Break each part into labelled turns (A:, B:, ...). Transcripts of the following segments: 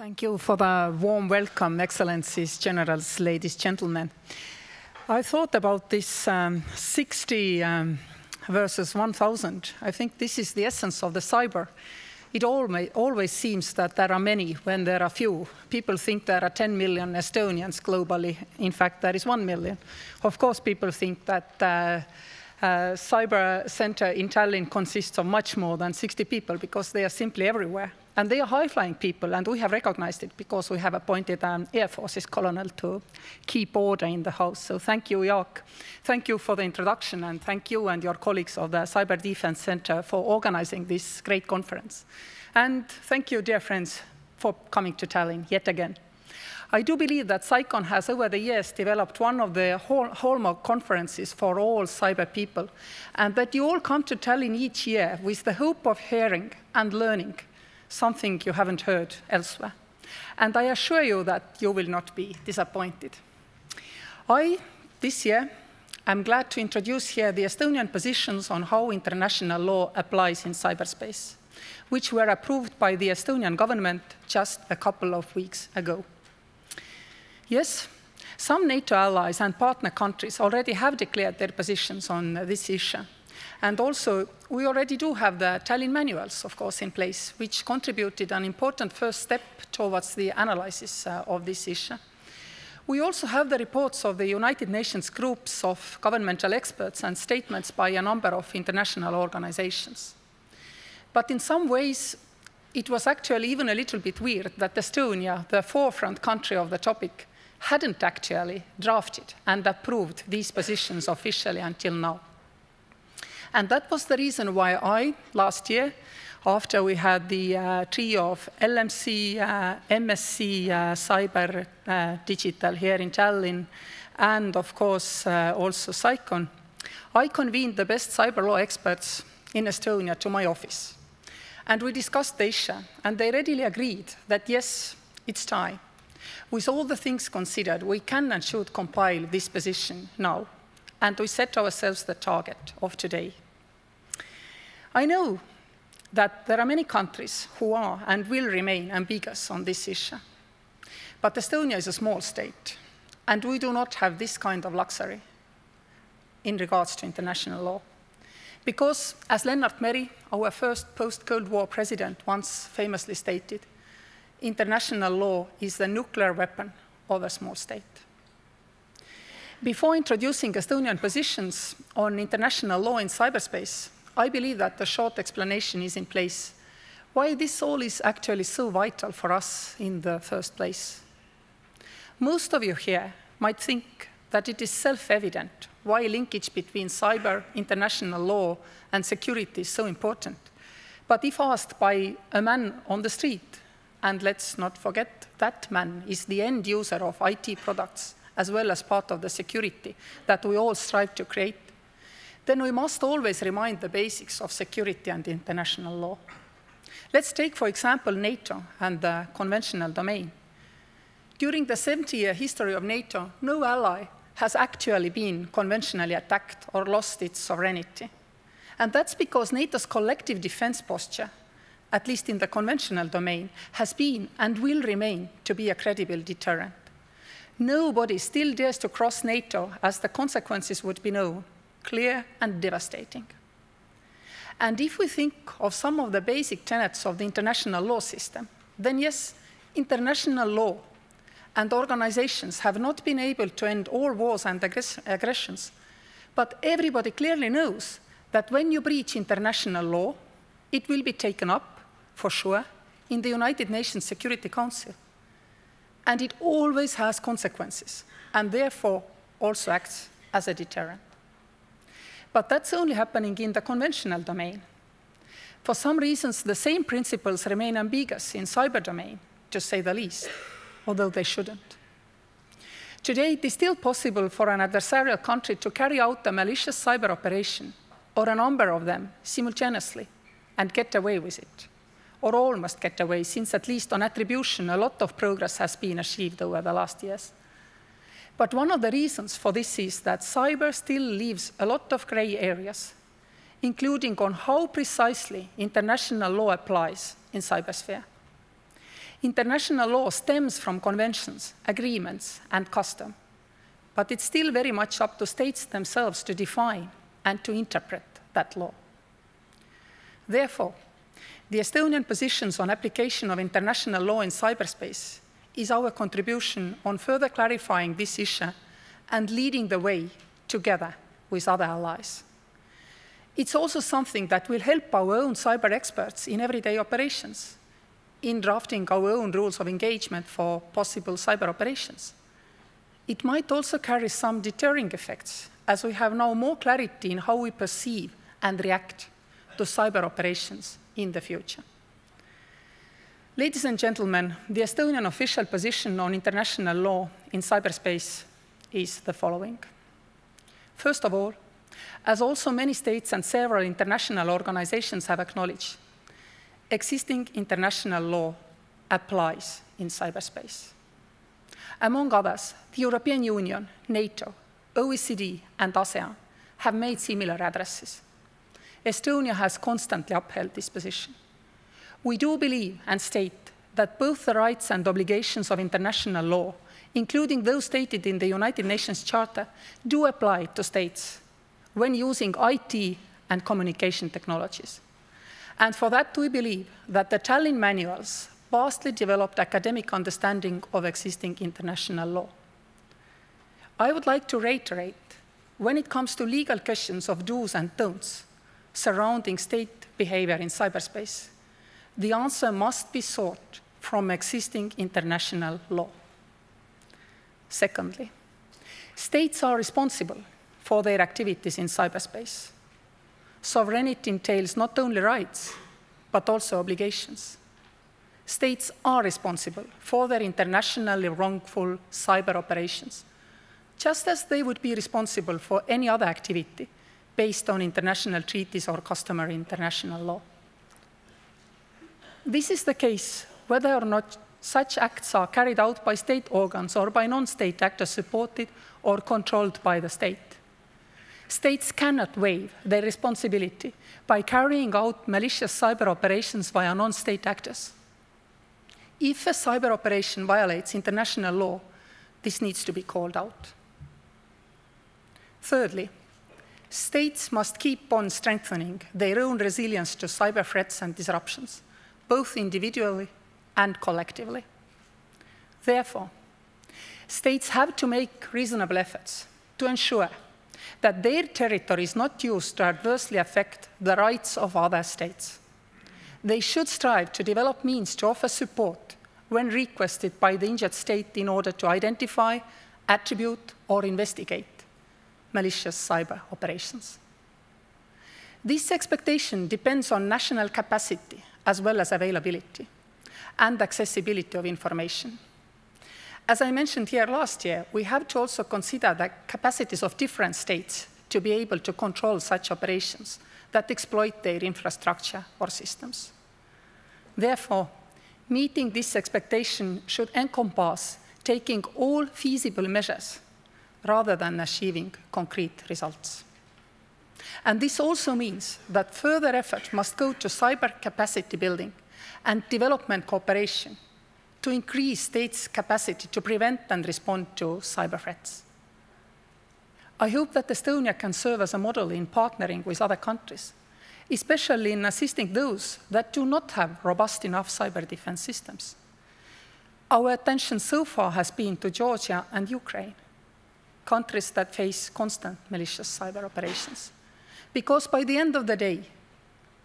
A: Thank you for the warm welcome, Excellencies, Generals, ladies, gentlemen. I thought about this um, 60 um, versus 1,000. I think this is the essence of the cyber. It always seems that there are many when there are few. People think there are 10 million Estonians globally. In fact, there is 1 million. Of course, people think that uh, uh, cyber center in Tallinn consists of much more than 60 people because they are simply everywhere. And they are high-flying people, and we have recognized it because we have appointed an Air Forces colonel to keep order in the house. So thank you, Jaak. Thank you for the introduction, and thank you and your colleagues of the Cyber Defense Center for organizing this great conference. And thank you, dear friends, for coming to Tallinn yet again. I do believe that CyCon has over the years developed one of the hallmark conferences for all cyber people, and that you all come to Tallinn each year with the hope of hearing and learning something you haven't heard elsewhere. And I assure you that you will not be disappointed. I, this year, am glad to introduce here the Estonian positions on how international law applies in cyberspace, which were approved by the Estonian government just a couple of weeks ago. Yes, some NATO allies and partner countries already have declared their positions on this issue. And also, we already do have the Tallinn manuals, of course, in place, which contributed an important first step towards the analysis uh, of this issue. We also have the reports of the United Nations groups of governmental experts and statements by a number of international organizations. But in some ways, it was actually even a little bit weird that Estonia, the forefront country of the topic, hadn't actually drafted and approved these positions officially until now. And that was the reason why I, last year, after we had the uh, trio of LMC, uh, MSC, uh, Cyber uh, Digital here in Tallinn, and of course uh, also CyCon, I convened the best cyber law experts in Estonia to my office. And we discussed the issue, and they readily agreed that yes, it's time. With all the things considered, we can and should compile this position now and we set ourselves the target of today. I know that there are many countries who are and will remain ambiguous on this issue. But Estonia is a small state, and we do not have this kind of luxury in regards to international law. Because, as Lennart Meri, our first post-Cold War president, once famously stated, international law is the nuclear weapon of a small state. Before introducing Estonian positions on international law in cyberspace, I believe that the short explanation is in place why this all is actually so vital for us in the first place. Most of you here might think that it is self-evident why linkage between cyber, international law, and security is so important. But if asked by a man on the street, and let's not forget that man is the end user of IT products, as well as part of the security that we all strive to create, then we must always remind the basics of security and international law. Let's take, for example, NATO and the conventional domain. During the 70-year history of NATO, no ally has actually been conventionally attacked or lost its sovereignty. And that's because NATO's collective defense posture, at least in the conventional domain, has been and will remain to be a credible deterrent. Nobody still dares to cross NATO as the consequences would be known, clear and devastating. And if we think of some of the basic tenets of the international law system, then yes, international law and organizations have not been able to end all wars and aggress aggressions. But everybody clearly knows that when you breach international law, it will be taken up, for sure, in the United Nations Security Council and it always has consequences, and therefore also acts as a deterrent. But that's only happening in the conventional domain. For some reasons, the same principles remain ambiguous in cyber domain, to say the least, although they shouldn't. Today, it is still possible for an adversarial country to carry out a malicious cyber operation, or a number of them, simultaneously, and get away with it or almost get away, since at least on attribution, a lot of progress has been achieved over the last years. But one of the reasons for this is that cyber still leaves a lot of gray areas, including on how precisely international law applies in cybersphere. International law stems from conventions, agreements, and custom, but it's still very much up to states themselves to define and to interpret that law. Therefore, the Estonian positions on application of international law in cyberspace is our contribution on further clarifying this issue and leading the way together with other allies. It's also something that will help our own cyber experts in everyday operations, in drafting our own rules of engagement for possible cyber operations. It might also carry some deterring effects, as we have now more clarity in how we perceive and react to cyber operations in the future. Ladies and gentlemen, the Estonian official position on international law in cyberspace is the following. First of all, as also many states and several international organizations have acknowledged, existing international law applies in cyberspace. Among others, the European Union, NATO, OECD, and ASEAN have made similar addresses. Estonia has constantly upheld this position. We do believe and state that both the rights and obligations of international law, including those stated in the United Nations Charter, do apply to states when using IT and communication technologies. And for that, we believe that the Tallinn manuals vastly developed academic understanding of existing international law. I would like to reiterate, when it comes to legal questions of do's and don'ts surrounding state behavior in cyberspace, the answer must be sought from existing international law. Secondly, states are responsible for their activities in cyberspace. Sovereignty entails not only rights, but also obligations. States are responsible for their internationally wrongful cyber operations, just as they would be responsible for any other activity based on international treaties or customary international law. This is the case whether or not such acts are carried out by state organs or by non-state actors supported or controlled by the state. States cannot waive their responsibility by carrying out malicious cyber operations via non-state actors. If a cyber operation violates international law, this needs to be called out. Thirdly, states must keep on strengthening their own resilience to cyber threats and disruptions both individually and collectively. Therefore, states have to make reasonable efforts to ensure that their territory is not used to adversely affect the rights of other states. They should strive to develop means to offer support when requested by the injured state in order to identify, attribute, or investigate malicious cyber operations. This expectation depends on national capacity as well as availability and accessibility of information. As I mentioned here last year, we have to also consider the capacities of different states to be able to control such operations that exploit their infrastructure or systems. Therefore, meeting this expectation should encompass taking all feasible measures rather than achieving concrete results. And this also means that further effort must go to cyber capacity building and development cooperation to increase states' capacity to prevent and respond to cyber threats. I hope that Estonia can serve as a model in partnering with other countries, especially in assisting those that do not have robust enough cyber defense systems. Our attention so far has been to Georgia and Ukraine, countries that face constant malicious cyber operations. Because by the end of the day,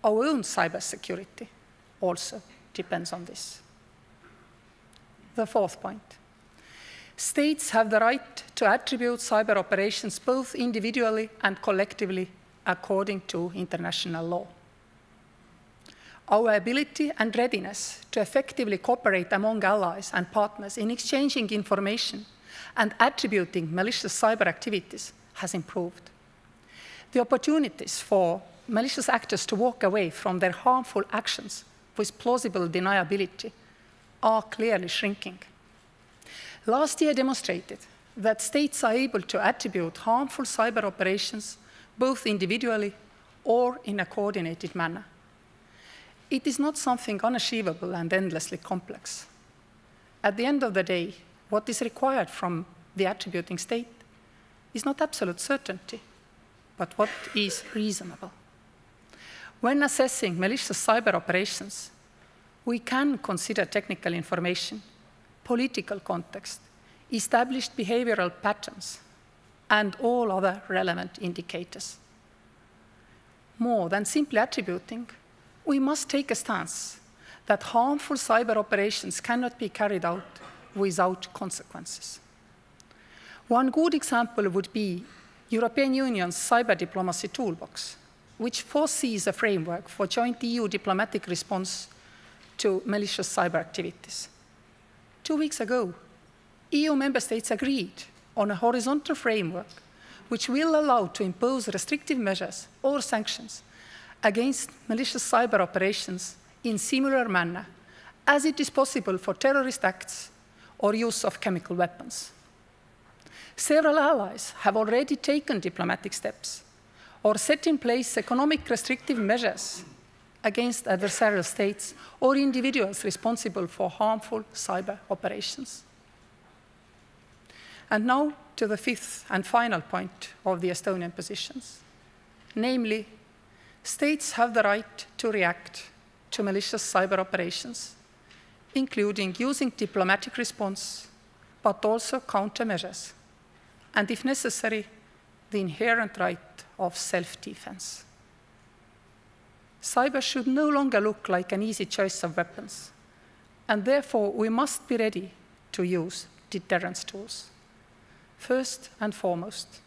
A: our own cybersecurity also depends on this. The fourth point. States have the right to attribute cyber operations both individually and collectively according to international law. Our ability and readiness to effectively cooperate among allies and partners in exchanging information and attributing malicious cyber activities has improved the opportunities for malicious actors to walk away from their harmful actions with plausible deniability are clearly shrinking. Last year demonstrated that states are able to attribute harmful cyber operations both individually or in a coordinated manner. It is not something unachievable and endlessly complex. at the end of the day, what is required from the attributing state is not absolute certainty, but what is reasonable. When assessing malicious cyber operations, we can consider technical information, political context, established behavioral patterns, and all other relevant indicators. More than simply attributing, we must take a stance that harmful cyber operations cannot be carried out without consequences. One good example would be European Union's cyber diplomacy toolbox, which foresees a framework for joint EU diplomatic response to malicious cyber activities. Two weeks ago, EU member states agreed on a horizontal framework which will allow to impose restrictive measures or sanctions against malicious cyber operations in similar manner as it is possible for terrorist acts or use of chemical weapons. Several allies have already taken diplomatic steps or set in place economic restrictive measures against adversarial states or individuals responsible for harmful cyber operations. And now to the fifth and final point of the Estonian positions, namely, states have the right to react to malicious cyber operations, including using diplomatic response, but also countermeasures, and if necessary, the inherent right of self-defense. Cyber should no longer look like an easy choice of weapons, and therefore we must be ready to use deterrence tools. First and foremost,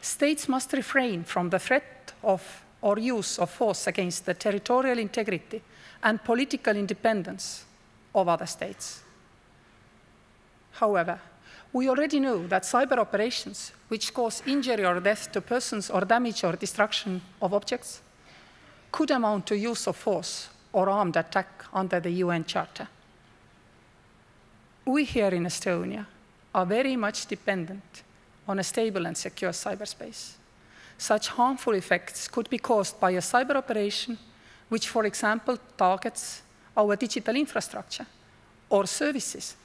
A: states must refrain from the threat of or use of force against the territorial integrity and political independence of other states. However, we already know that cyber operations which cause injury or death to persons or damage or destruction of objects could amount to use of force or armed attack under the UN Charter. We here in Estonia are very much dependent on a stable and secure cyberspace. Such harmful effects could be caused by a cyber operation which, for example, targets our digital infrastructure or services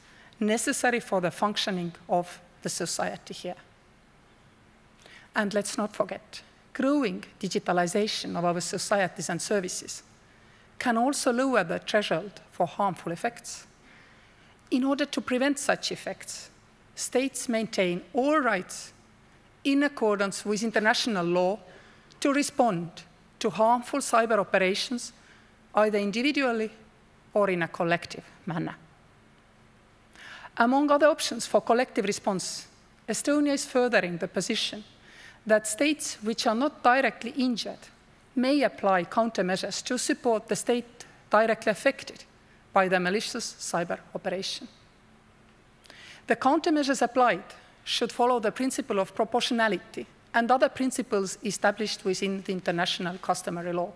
A: necessary for the functioning of the society here. And let's not forget, growing digitalization of our societies and services can also lower the threshold for harmful effects. In order to prevent such effects, states maintain all rights in accordance with international law to respond to harmful cyber operations, either individually or in a collective manner. Among other options for collective response, Estonia is furthering the position that states which are not directly injured may apply countermeasures to support the state directly affected by the malicious cyber operation. The countermeasures applied should follow the principle of proportionality and other principles established within the international customary law.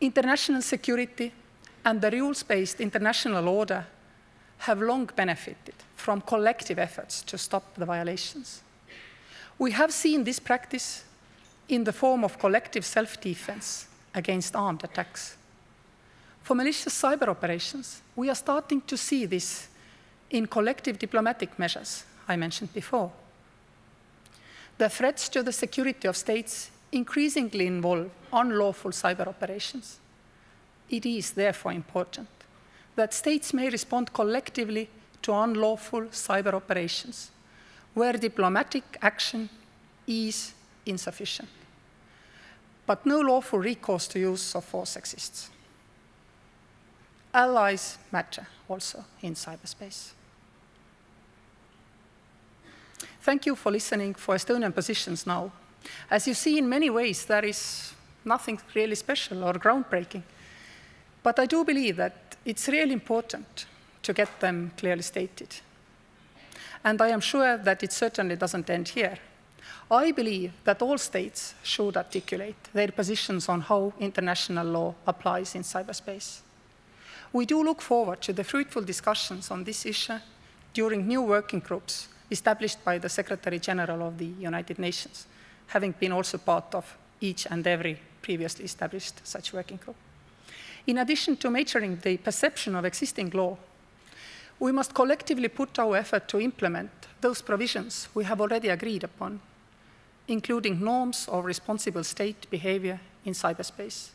A: International security and the rules-based international order have long benefited from collective efforts to stop the violations. We have seen this practice in the form of collective self-defense against armed attacks. For malicious cyber operations, we are starting to see this in collective diplomatic measures I mentioned before. The threats to the security of states increasingly involve unlawful cyber operations. It is therefore important that states may respond collectively to unlawful cyber operations where diplomatic action is insufficient. But no lawful recourse to use of force exists. Allies matter also in cyberspace. Thank you for listening for Estonian positions now. As you see, in many ways, there is nothing really special or groundbreaking. But I do believe that it's really important to get them clearly stated. And I am sure that it certainly doesn't end here. I believe that all states should articulate their positions on how international law applies in cyberspace. We do look forward to the fruitful discussions on this issue during new working groups established by the Secretary General of the United Nations, having been also part of each and every previously established such working group. In addition to measuring the perception of existing law, We must collectively put our effort to implement those provisions we have already agreed upon, including norms of responsible state behavior in cyberspace,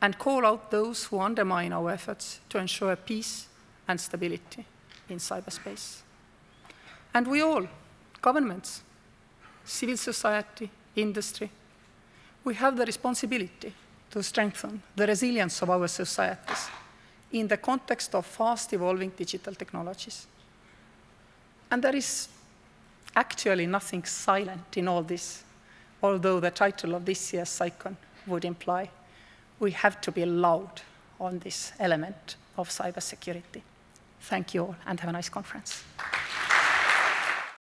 A: and call out those who undermine our efforts to ensure peace and stability in cyberspace. And we all, governments, civil society, industry, we have the responsibility to strengthen the resilience of our societies in the context of fast evolving digital technologies. And there is actually nothing silent in all this, although the title of this year's CyCon would imply we have to be loud on this element of cybersecurity. Thank you all and have a nice conference.